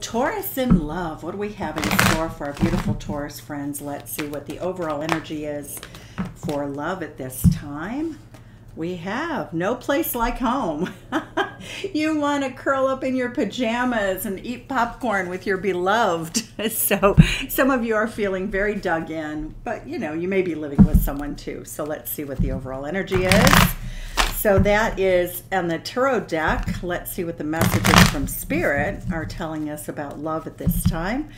Taurus in love. What do we have in store for our beautiful Taurus friends? Let's see what the overall energy is for love at this time. We have no place like home. you want to curl up in your pajamas and eat popcorn with your beloved. So, some of you are feeling very dug in, but you know, you may be living with someone too. So, let's see what the overall energy is. So that is on the tarot deck. Let's see what the messages from Spirit are telling us about love at this time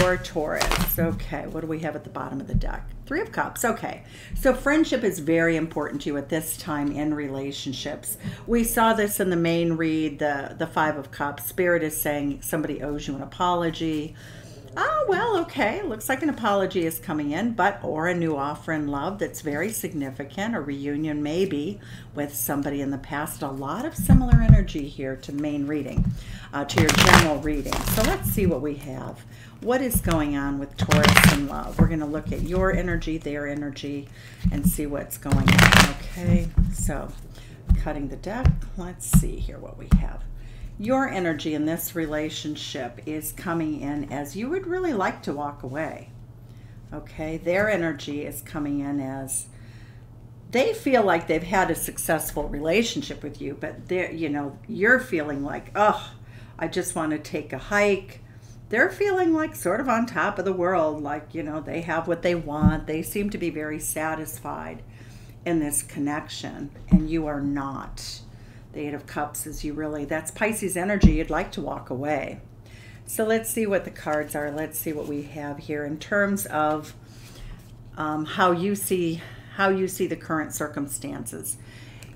for Taurus. Okay, what do we have at the bottom of the deck? Three of Cups. Okay, so friendship is very important to you at this time in relationships. We saw this in the main read, the, the Five of Cups. Spirit is saying somebody owes you an apology Oh, well, okay. Looks like an apology is coming in, but or a new offer in love that's very significant, a reunion maybe with somebody in the past. A lot of similar energy here to main reading, uh, to your general reading. So let's see what we have. What is going on with Taurus in love? We're going to look at your energy, their energy, and see what's going on. Okay, so cutting the deck. Let's see here what we have your energy in this relationship is coming in as you would really like to walk away. Okay, their energy is coming in as they feel like they've had a successful relationship with you, but they're, you know, you're feeling like, oh, I just want to take a hike. They're feeling like sort of on top of the world, like, you know, they have what they want. They seem to be very satisfied in this connection, and you are not the Eight of Cups is you really, that's Pisces energy. You'd like to walk away. So let's see what the cards are. Let's see what we have here in terms of um, how you see how you see the current circumstances.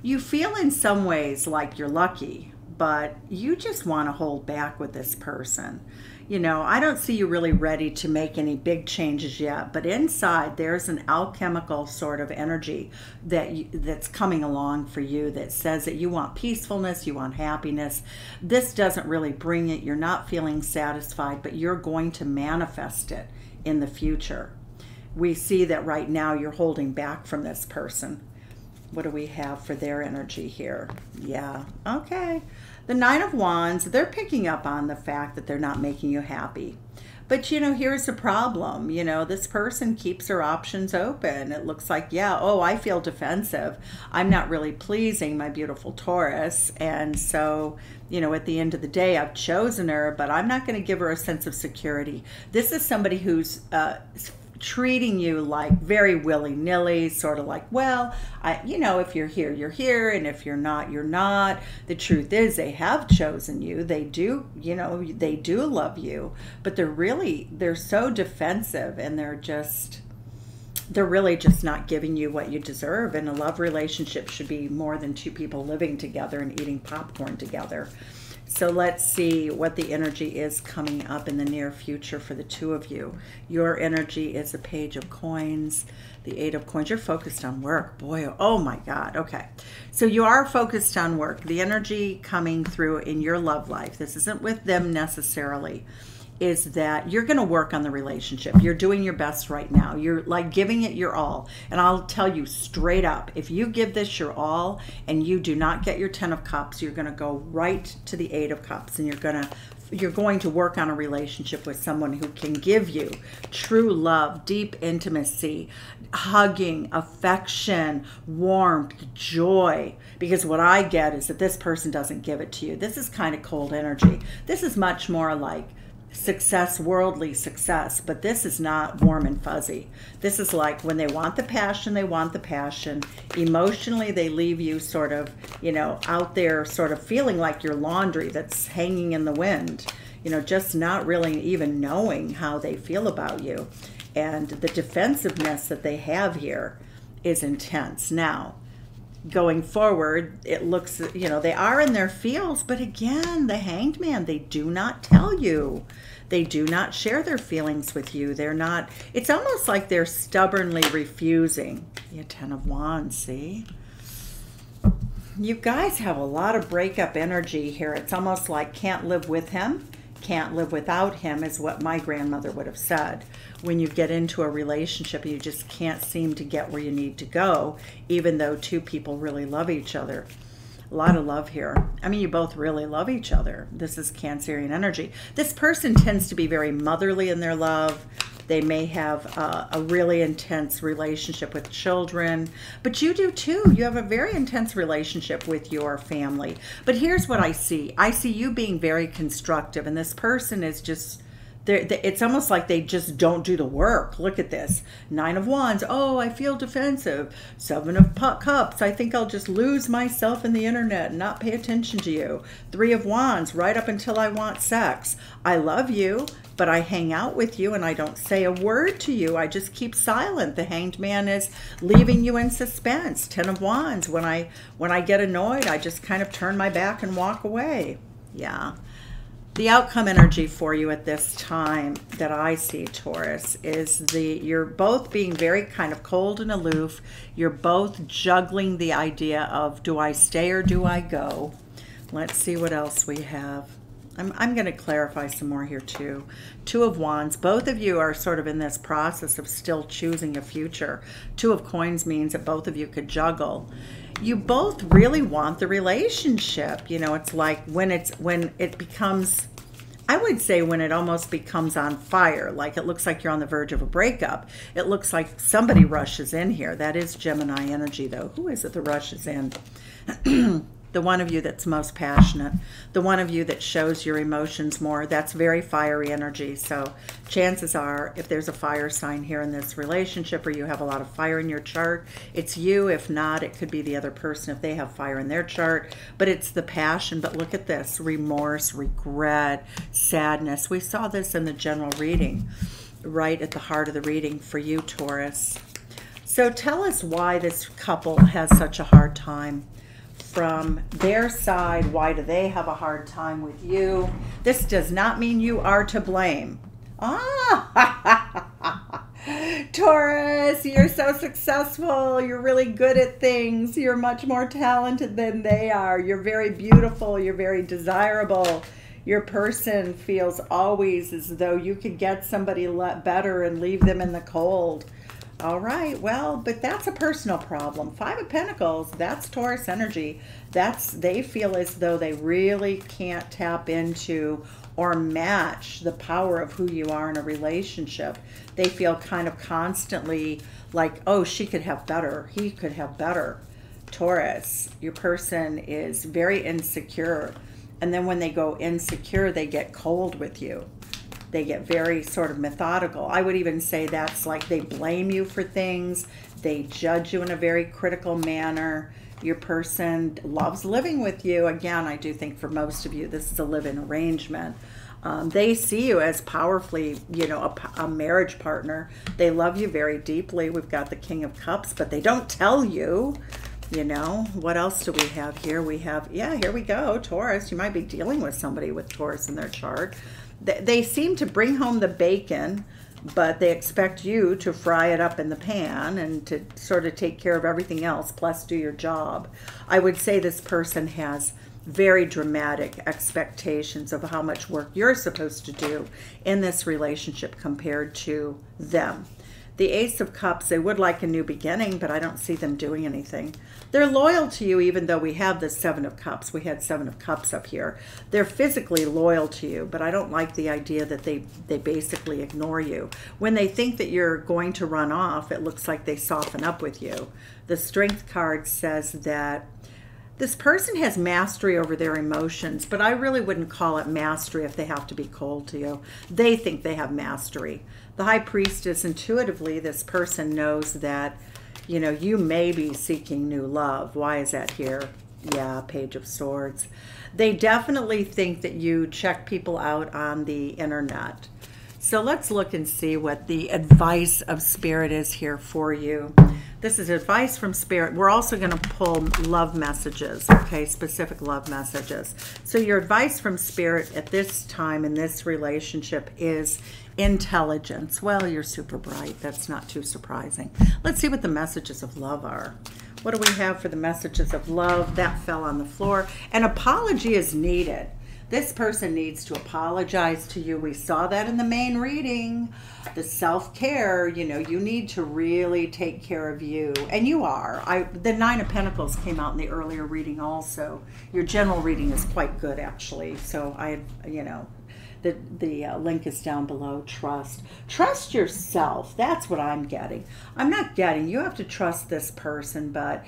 You feel in some ways like you're lucky, but you just want to hold back with this person you know, I don't see you really ready to make any big changes yet, but inside there's an alchemical sort of energy that you, that's coming along for you that says that you want peacefulness, you want happiness. This doesn't really bring it. You're not feeling satisfied, but you're going to manifest it in the future. We see that right now you're holding back from this person. What do we have for their energy here? Yeah. Okay. The Nine of Wands, they're picking up on the fact that they're not making you happy. But you know, here's the problem. You know, this person keeps their options open. It looks like, yeah, oh, I feel defensive. I'm not really pleasing my beautiful Taurus. And so, you know, at the end of the day, I've chosen her, but I'm not going to give her a sense of security. This is somebody who's uh, treating you like very willy-nilly sort of like well i you know if you're here you're here and if you're not you're not. The truth is they have chosen you. They do you know they do love you but they're really they're so defensive and they're just they're really just not giving you what you deserve and a love relationship should be more than two people living together and eating popcorn together so let's see what the energy is coming up in the near future for the two of you. Your energy is a page of coins, the eight of coins. You're focused on work. Boy, oh my God. Okay. So you are focused on work. The energy coming through in your love life. This isn't with them necessarily is that you're going to work on the relationship. You're doing your best right now. You're like giving it your all. And I'll tell you straight up if you give this your all and you do not get your 10 of cups, you're going to go right to the 8 of cups and you're going to you're going to work on a relationship with someone who can give you true love, deep intimacy, hugging, affection, warmth, joy. Because what I get is that this person doesn't give it to you. This is kind of cold energy. This is much more like success, worldly success, but this is not warm and fuzzy. This is like when they want the passion, they want the passion. Emotionally, they leave you sort of, you know, out there, sort of feeling like your laundry that's hanging in the wind, you know, just not really even knowing how they feel about you. And the defensiveness that they have here is intense. Now, going forward, it looks, you know, they are in their fields, but again, the hanged man, they do not tell you. They do not share their feelings with you. They're not, it's almost like they're stubbornly refusing. The Ten of Wands, see? You guys have a lot of breakup energy here. It's almost like can't live with him can't live without him is what my grandmother would have said. When you get into a relationship, you just can't seem to get where you need to go, even though two people really love each other. A lot of love here. I mean, you both really love each other. This is Cancerian energy. This person tends to be very motherly in their love. They may have uh, a really intense relationship with children, but you do too. You have a very intense relationship with your family. But here's what I see I see you being very constructive, and this person is just they're, it's almost like they just don't do the work. Look at this. Nine of Wands. Oh, I feel defensive. Seven of Cups. I think I'll just lose myself in the internet and not pay attention to you. Three of Wands. Right up until I want sex. I love you, but I hang out with you and I don't say a word to you. I just keep silent. The Hanged Man is leaving you in suspense. Ten of Wands. When I when I get annoyed, I just kind of turn my back and walk away. Yeah the outcome energy for you at this time that I see, Taurus, is the you're both being very kind of cold and aloof. You're both juggling the idea of do I stay or do I go? Let's see what else we have. I'm, I'm going to clarify some more here too. Two of Wands. Both of you are sort of in this process of still choosing a future. Two of Coins means that both of you could juggle you both really want the relationship. You know, it's like when it's when it becomes I would say when it almost becomes on fire, like it looks like you're on the verge of a breakup. It looks like somebody rushes in here. That is Gemini energy, though. Who is it that rushes in? the one of you that's most passionate, the one of you that shows your emotions more, that's very fiery energy. So chances are, if there's a fire sign here in this relationship or you have a lot of fire in your chart, it's you. If not, it could be the other person if they have fire in their chart. But it's the passion. But look at this remorse, regret, sadness. We saw this in the general reading, right at the heart of the reading for you, Taurus. So tell us why this couple has such a hard time from their side. Why do they have a hard time with you? This does not mean you are to blame. Ah, Taurus, you're so successful. You're really good at things. You're much more talented than they are. You're very beautiful. You're very desirable. Your person feels always as though you could get somebody better and leave them in the cold. All right, well, but that's a personal problem. Five of Pentacles, that's Taurus energy. That's they feel as though they really can't tap into or match the power of who you are in a relationship. They feel kind of constantly like, oh, she could have better, he could have better. Taurus, your person is very insecure. And then when they go insecure, they get cold with you they get very sort of methodical. I would even say that's like they blame you for things, they judge you in a very critical manner. Your person loves living with you. Again, I do think for most of you, this is a live in arrangement. Um, they see you as powerfully, you know, a, a, marriage partner. They love you very deeply. We've got the King of Cups, but they don't tell you, you know. What else do we have here? We have, yeah, here we go, Taurus. You might be dealing with somebody with Taurus in their chart they seem to bring home the bacon, but they expect you to fry it up in the pan and to sort of take care of everything else, plus do your job. I would say this person has very dramatic expectations of how much work you're supposed to do in this relationship compared to them. The Ace of Cups, they would like a new beginning, but I don't see them doing anything. They're loyal to you, even though we have the Seven of Cups. We had Seven of Cups up here. They're physically loyal to you, but I don't like the idea that they, they basically ignore you. When they think that you're going to run off, it looks like they soften up with you. The Strength card says that this person has mastery over their emotions, but I really wouldn't call it mastery if they have to be cold to you. They think they have mastery. The high priestess, intuitively, this person knows that, you know, you may be seeking new love. Why is that here? Yeah, Page of Swords. They definitely think that you check people out on the internet. So let's look and see what the advice of Spirit is here for you. This is advice from Spirit. We're also going to pull love messages, okay, specific love messages. So your advice from Spirit at this time in this relationship is intelligence. Well, you're super bright. That's not too surprising. Let's see what the messages of love are. What do we have for the messages of love? That fell on the floor. An apology is needed This person needs to apologize to you. We saw that in the main reading. The self care, you know, you need to really take care of you. And you are. I The Nine of Pentacles came out in the earlier reading also. Your general reading is quite good, actually. So I, you know, the, the uh, link is down below. Trust. Trust yourself. That's what I'm getting. I'm not getting, you have to trust this person, but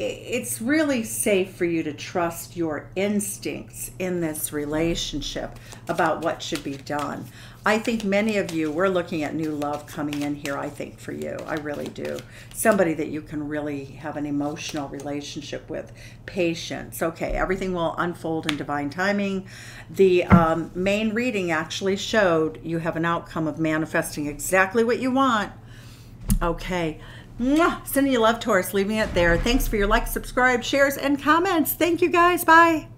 it's really safe for you to trust your instincts in this relationship about what should be done. I think many of you, we're looking at new love coming in here, I think, for you. I really do. Somebody that you can really have an emotional relationship with. Patience. Okay, everything will unfold in divine timing. The um, main reading actually showed you have an outcome of manifesting exactly what you want. Okay. Mwah! Sending you love, Taurus. Leaving it there. Thanks for your likes, subscribe, shares, and comments. Thank you guys. Bye.